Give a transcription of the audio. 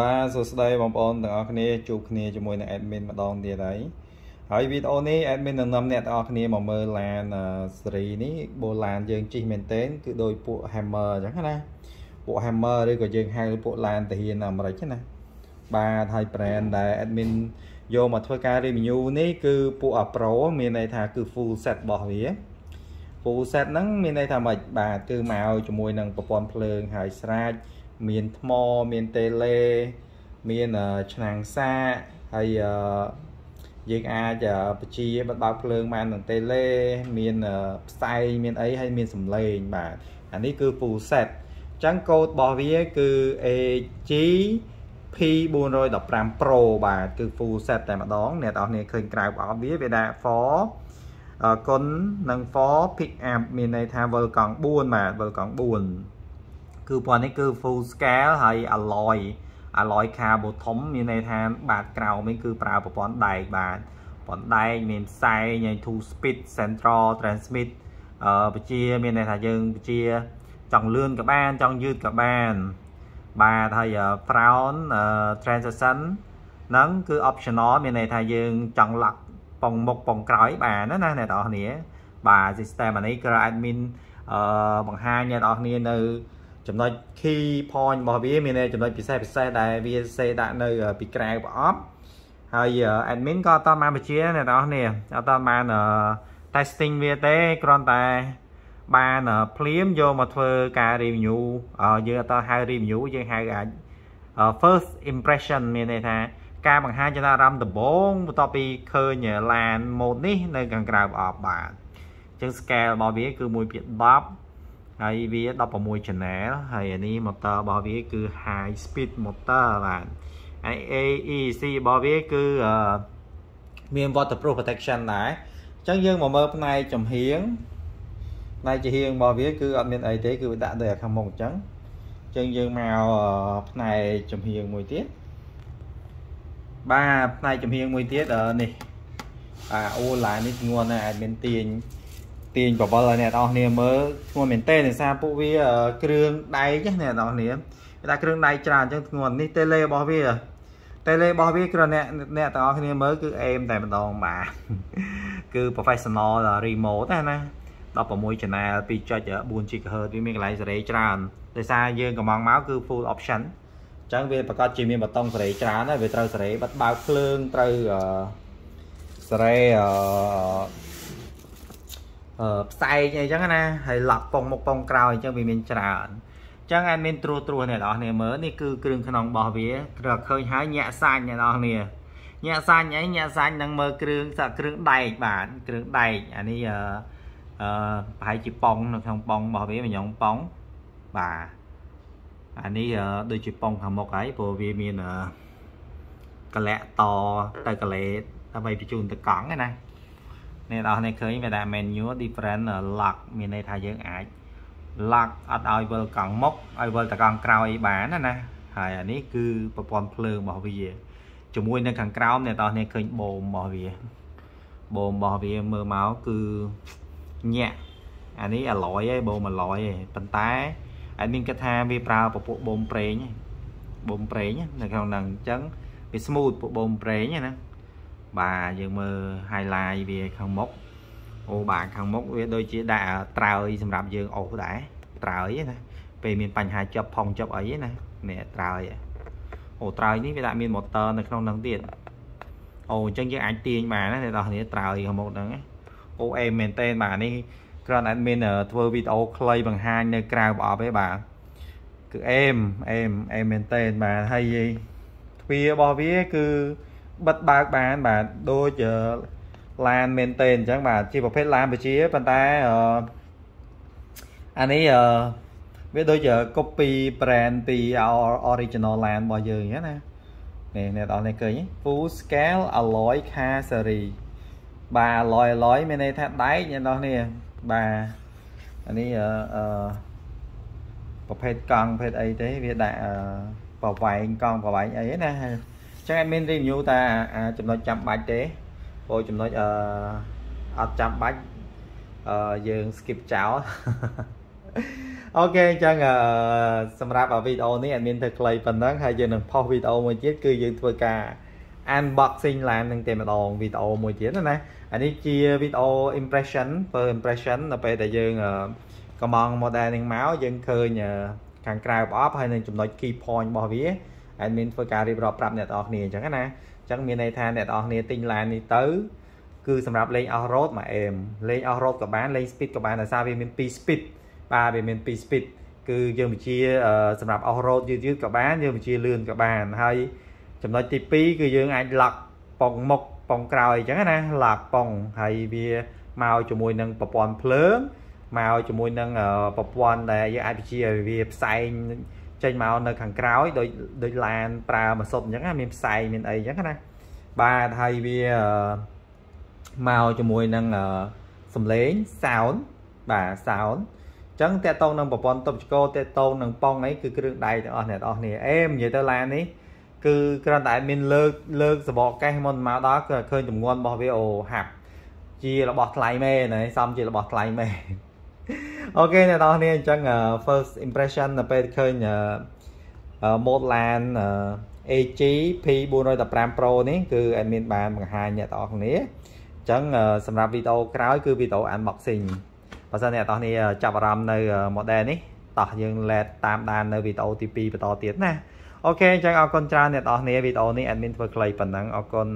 បាទសួស្តីបងប្អូនទាំងអស់គ្នាជួបគ្នាជាមួយនឹង admin ម្ដងទៀតហើយហើយវីដេអូនេះ admin នឹងនាំអ្នកទាំងអស់គ្នាមកមើលឡានស៊េរីនេះបូឡានយើងជិះមែនទែនគឺដោយពួក Hammer អញ្ចឹងណាពួក Hammer ឬក៏យើងហៅពួកឡានទាហានអាមេរិកណាបាទហើយ brand ដែល admin យកមកធ្វើការ review នេះគឺពួក Pro មានន័យថាគឺ full set របស់វា full set ហ្នឹងមានន័យថាម៉េចបាទគឺមកជាមួយនឹងប្រព័ន្ធភ្លើងហើយស្រាច មានថ្មមានតេឡេមានឆ្នាំងសាកហើយយើងអាចបជាបတ်បើកភ្លើងបាននឹងតេឡេមានផ្សែងមានអីហើយមានសំឡេងបាទអានេះគឺ full set អញ្ចឹងកូដរបស់វាគឺ AG P415 Pro បាទគឺ full set តែម្ដងអ្នកនរគ្នាឃើញក្រៅប្រអប់វាវាដាក់ for គុណនិង for pick up មានន័យថាវិលកង់4បាទវិលកង់4 គឺពណ៌នេះគឺ full scale ហើយ alloy alloy carbon មានន័យថាបាតក្រោមនេះគឺប្រើប្រព័ន្ធដែកបាទប្រព័ន្ធដែកមានផ្សែងហើយ two speed central transmit អឺបជាមានន័យថាយើងបជាចង់លឿនក៏បានចង់យឺតក៏បានបាទហើយ front transition ហ្នឹងគឺ optional មានន័យថាយើងចង់ lock ប៉ុងមុខប៉ុងក្រោយបានណាអ្នកនរគ្នាបាទ system អានេះគឺ admin អឺបង្ហាញអ្នកនរគ្នានៅ ចំណុច key point របស់វាមានចំណុចពិសេសពិសេសដែលវាសេដាក់នៅពីក្រៅប្រអប់ហើយ admin ក៏អត់តបានបញ្ជាអ្នកនរគ្នាអត់តបាន testing វាទេគ្រាន់តែបានភ្លាមយកមកធ្វើការ review យើងអត់តហៅ review យើងហៅអាច first impression មានន័យថាការបង្ហាញចំណារអារម្មណ៍ដំបូងបន្ទាប់ពីឃើញឡាន mode នេះនៅខាងក្រៅប្រអប់បាទអញ្ចឹង scale របស់វាគឺ1/10 ហើយវា16 channel ហើយអានេះ motor របស់វាគឺ high speed motor បាទហើយ AEC របស់វាគឺមាន waterproof protection ដែរអញ្ចឹងយើងមកមើលផ្នែកចំហៀងផ្នែកចំហៀងរបស់វាគឺអត់មានអីទេគឺវាដាក់ទៅខាងមុខអញ្ចឹងអញ្ចឹងយើងមកផ្នែកចំហៀងមួយទៀតបាទផ្នែកចំហៀងមួយទៀតនេះអាអូឡាននេះធ្ងន់ណាស់អាចមានទាញ ទាញបបលឲ្យអ្នកនរគ្នាមើលធ្ងន់មែនតើដោយសារពួកវាគ្រឿងដែកណាអ្នកនរគ្នាគេថាគ្រឿងដែកច្រើនអញ្ចឹងធ្ងន់នេះតេឡេរបស់វាតេឡេរបស់វាគ្រាន់អ្នកអ្នកទាំងអស់គ្នាមើលគឺអេមតែម្ដងបាទគឺ professional remote ណា16 channel 2.4 GHz វាមានកន្លែងសេរីច្រើនដោយសារយើងកំងមកគឺ full option អញ្ចឹងវាប្រកាសជាមានបតុងសេរីច្រើនហើយវាត្រូវសេរីបិទបើកភ្លើងត្រូវសេរីអឺ ផ្សែងអីចឹងណាហើយឡក់ប៉ុងមុខប៉ុងក្រោយអញ្ចឹងវាមានច្រើនអញ្ចឹងឯមានត្រួសត្រួសអ្នកនរគ្នាមើលនេះគឺគ្រឿងក្នុងរបស់វាគ្រាឃើញហើយញាក់សាច់អ្នកនរគ្នាញាក់សាច់អីញាក់សាច់នឹងមើលគ្រឿងសាគ្រឿងដែកបាទគ្រឿងដែកអានេះអឺអឺប្រហែលជាប៉ុងនៅក្នុងប៉ុងរបស់វាញ៉ងប៉ុងបាទអានេះដូចជាប៉ុងខាងមុខហើយព្រោះវាមានកលាក់តទៅកលេដើម្បីបញ្ជូនទៅកង់ណា អ្នកនរគ្នាឃើញវាថា menu different lock មានន័យថាយើងអាច lock អត់ឲ្យវិលកង់មុខឲ្យវិលទៅកង់ក្រោយបានណាណាហើយអានេះគឺប្រព័ន្ធភ្លើងរបស់វាជាមួយនៅខាងក្រោមអ្នកនរគ្នាឃើញបូមរបស់វាបូមរបស់វាមើលមកគឺញាក់អានេះអាឡយឯងបូមអាឡយឯងប៉ុន្តែអត់មានគិតថាវាប្រើពពួកបូមប្រេងបូមប្រេងនៅក្នុងហ្នឹងអញ្ចឹងវា smooth ពួកបូមប្រេងណា បាទយើងមើល highlight វាខាងមុខអូបាទខាងមុខវាដូចជាដាក់ត្រើយសម្រាប់យើងអូសដែរត្រើយណាពេលមានបញ្ហាជាប់ផងជាប់អីណានេះត្រើយអូត្រើយនេះវាដាក់មាន motor នៅក្នុងហ្នឹងទៀតអូអញ្ចឹងយើងអាចទាញបានណាអ្នកនរគ្នាត្រើយខាងមុខហ្នឹងអូអេមែនតេបាទនេះគ្រាន់តែមានធ្វើវីដេអូខ្លីបង្ហាញនៅក្រៅប្រអប់ទេបាទគឺអេមអេមអេមមែនតេបាទហើយទ្វារបស់វាគឺ បិទបើកបានបាទដូចឡានមែនទេអញ្ចឹងបាទជាប្រភេទឡានបជាប៉ុន្តែអានេះវាដូចជា copy brand ពី original land របស់យើងអញ្ចឹងណានេះអ្នកនរនេះឃើញ full scale alloy car series បាទ alloy alloy មានន័យថាដែកអ្នកនរនេះបាទអានេះអឺប្រភេទកង់ប្រភេទអីទេវាដាក់ប្រវែងកង់ប្រវែងអីណា ចឹងអត់មាន review តាចំណុចចាំបាច់ទេព្រោះចំណុចអឺអត់ចាំបាច់អឺយើង skip ចោលអូខេអញ្ចឹងសម្រាប់វីដេអូនេះអត់មានធ្វើខ្លីប៉ុណ្ណឹងហើយយើងនឹងផុសវីដេអូមួយទៀតគឺយើងធ្វើការ unboxing ឡាននឹងតែម្ដងវីដេអូមួយទៀតណាអានេះជាវីដេអូ impression per impression ដល់ពេលដែលយើងកំង model នឹងមកយើងឃើញខាងក្រៅប្រអប់ហើយនឹងចំណុច key point របស់វា admin ធ្វើការរៀបរាប់ប្រាប់អ្នកនរគ្នាអញ្ចឹងណាអញ្ចឹងមានន័យថាអ្នកនរគ្នាទិញឡាននេះទៅគឺសម្រាប់លេង off road មួយអេមលេង off road ក៏បានលេង speed ក៏បានដោយសារវាមាន2 speed បាទវាមាន2 speed គឺយើងបញ្ជាសម្រាប់ off road យឺតយឺតក៏បានយើងបញ្ជាលឿនក៏បានហើយចំណុចទី2គឺយើងអាច lock ប៉ុងមុខប៉ុងក្រោយអញ្ចឹងណា lock ប៉ុងហើយវាមកជាមួយនឹងប្រព័ន្ធភ្លើងមកជាមួយនឹងប្រព័ន្ធដែលយើងអាចបញ្ជាឲ្យវាផ្សែង ចេញមកនៅខាងក្រោយដោយដោយឡានប្រើម៉ាសុតអញ្ចឹងណាមានផ្សែងមានអីអញ្ចឹងណាបាទហើយវាមកជាមួយនឹងសំឡេង sound បាទ sound ចឹងតកតងនឹងប្រព័ន្ធទប់ឆ្កោតកតងនឹងប៉ងអីគឺគ្រឿងដៃទាំងអស់អ្នកនរគ្នាអេនិយាយទៅឡាននេះគឺគ្រាន់តែមានលើកលើកសបកកេះមុនមកដល់គឺឃើញចំនួនរបស់វាអូហាប់ជារបស់ថ្លៃមែនហើយសំជារបស់ថ្លៃមែន អូខេអ្នកនរគ្នាអញ្ចឹង first impression នៅពេលឃើញ mode LAN AG P415 Pro នេះគឺ admin បានបង្ហាញអ្នកនរគ្នាអញ្ចឹងសម្រាប់វីដេអូក្រោយគឺវីដេអូ unboxing បើសិនអ្នកនរគ្នាចាប់អារម្មណ៍នៅ model នេះតោះយើងលេតតាមដាននៅវីដេអូទី2បន្តទៀតណាអូខេអញ្ចឹងអរគុណច្រើនអ្នកនរគ្នាវីដេអូនេះ admin ធ្វើខ្លីប៉ុណ្ណឹងអរគុណ